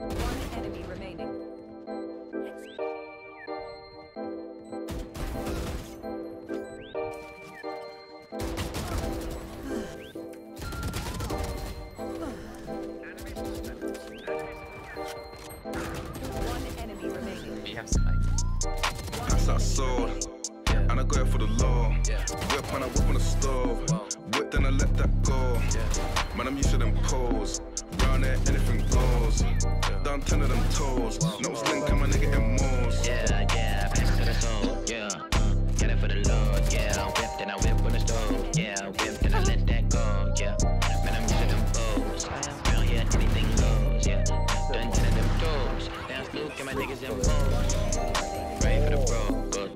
One enemy remaining. One that remaining. Sword. Yeah. And I go for the law. Yeah. Whip and I whip on the stove. Wow. Whip then I let that go. Yeah. Man, I'm used to them poles. Round there, anything goes. Done ten of them toes. No link, my nigga in moles. Yeah, yeah, pass to the soul, yeah. Uh, get it for the Lord, yeah. I whip, then I whip on the stove, yeah. I whip, then I let that go, yeah. Man, I'm to them foes. Round here, anything goes, yeah. Done ten of them toes. Now Luke and my niggas in foes. Ready for the bro, good.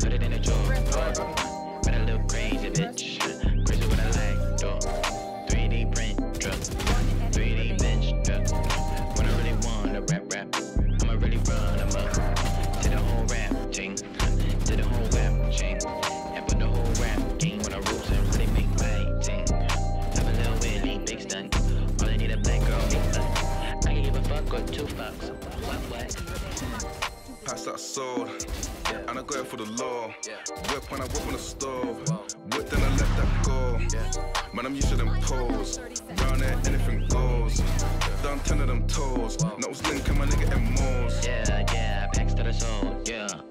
Put it in the drawer, But a little crazy, bitch. Pass that sold. And I it for the law. Whip when I whip on the stove. Whip, then I let that go. Man, I'm used to them pose. Round there, anything goes. Done ten of them toes. Nose link, my nigga in moles. Yeah, yeah, packs to the soul, yeah.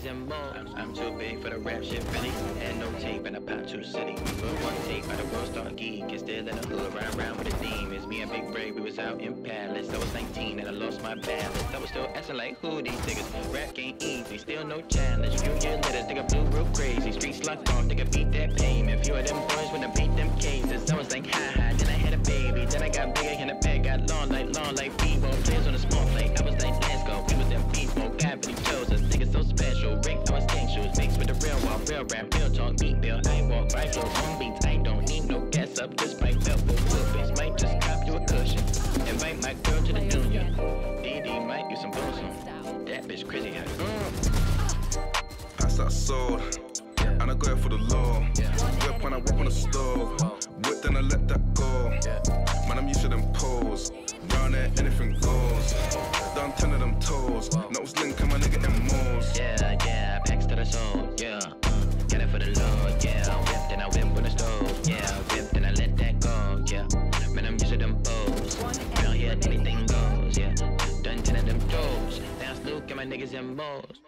Niggas in. I'm, I'm too big for the rap shit, really. And no tape, and I pop too city. Put one tape out of World Star Geek. And still in the hood, around with the demons. Me and Big Brave, we was out in Palace. I was 19 and I lost my balance. I was still asking like who these niggas. Rap ain't easy, still no challenge. Few years later, nigga blue real crazy. Streets locked on, nigga beat that payment. Few of them boys I beat them cases. I was like, ha real rap, real talk, beat bill. I walk, right flow, on beats. I don't need no gas up, just my belt for whoopings. Might just cop you a cushion. Invite my girl to the junior. DD might do some boozing. That bitch crazy, huh? Mm. Pass that sold. And I it for the law. Whip when I whip on the stove. Whip, then I let that go. Man, I'm used to them pose. Round there, anything goes. Luke and my niggas in balls.